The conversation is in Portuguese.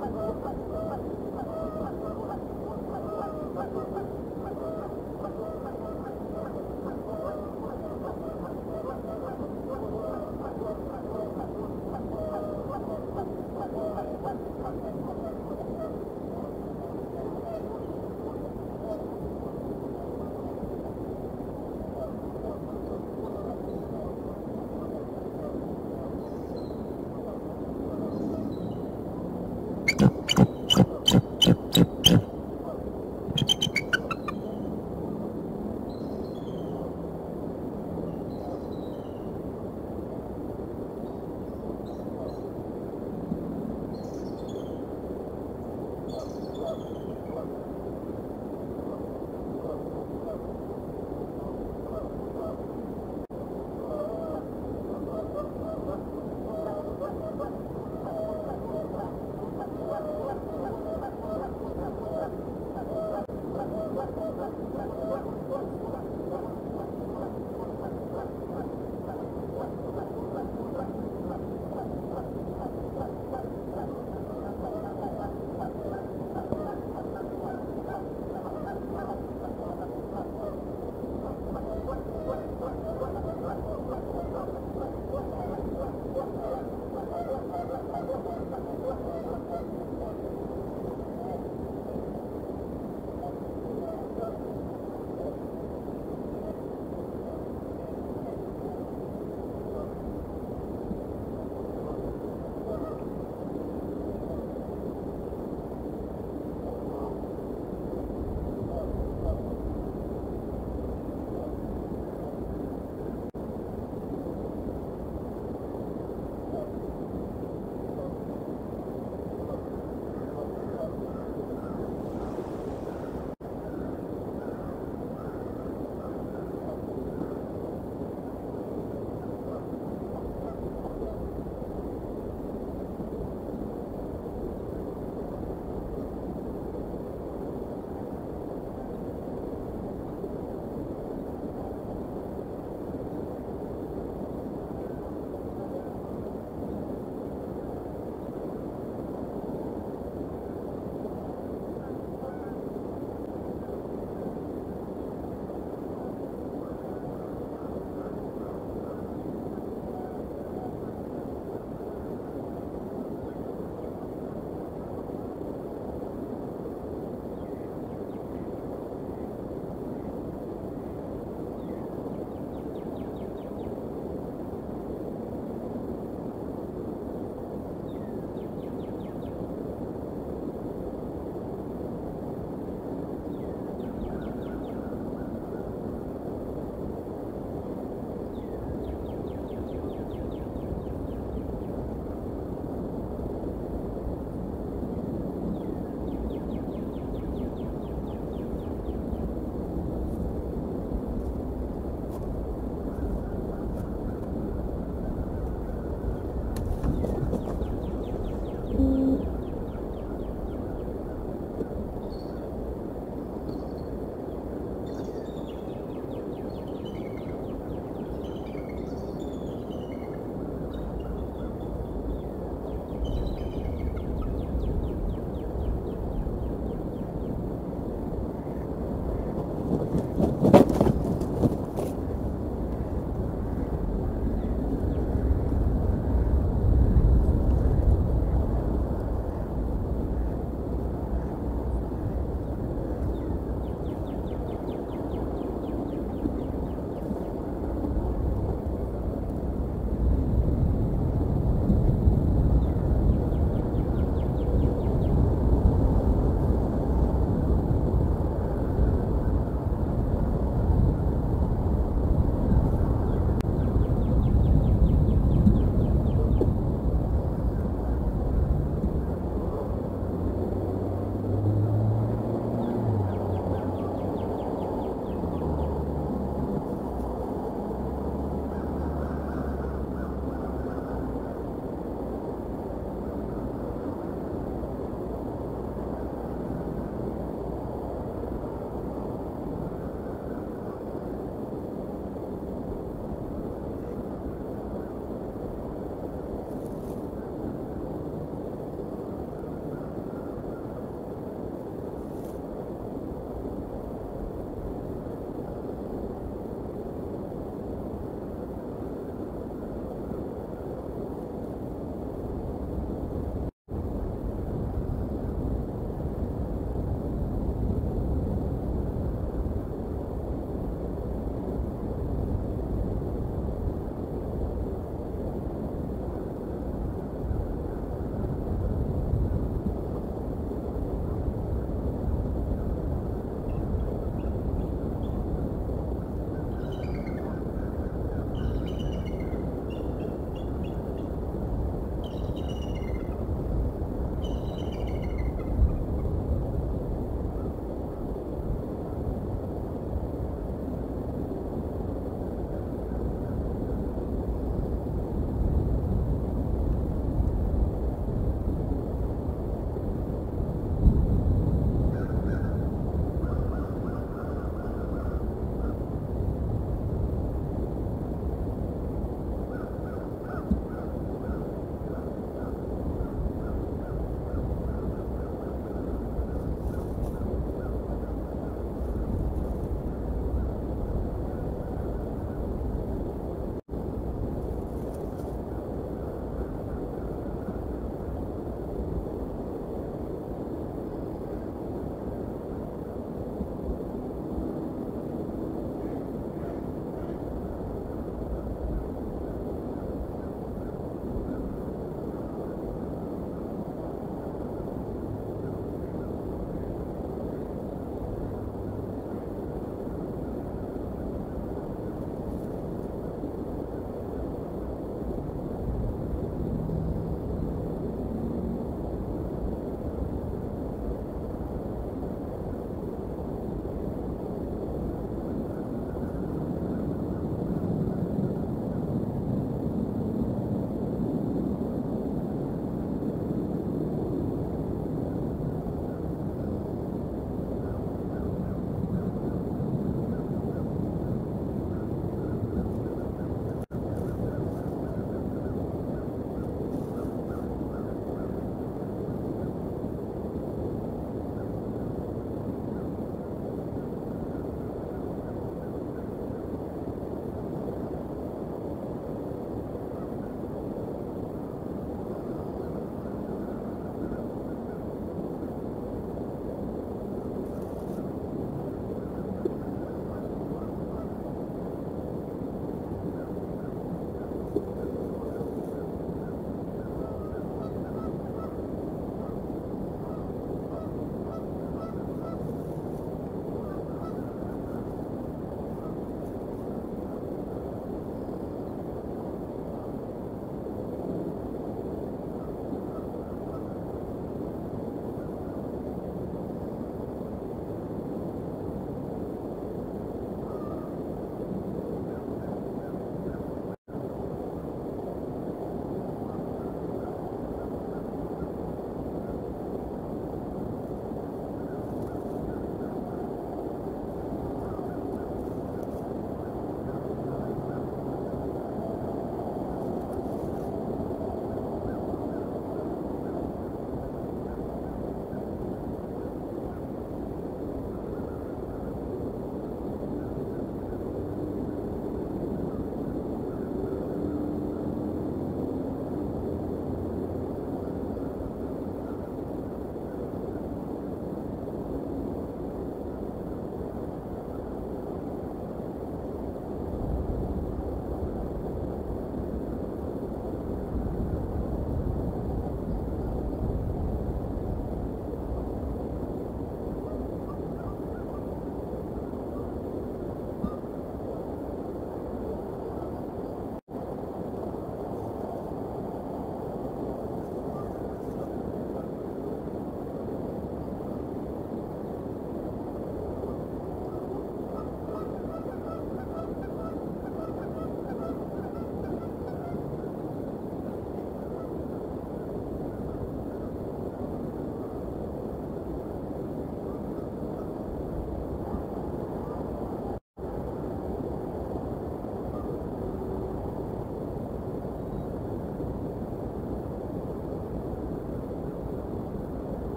Ha ha ha!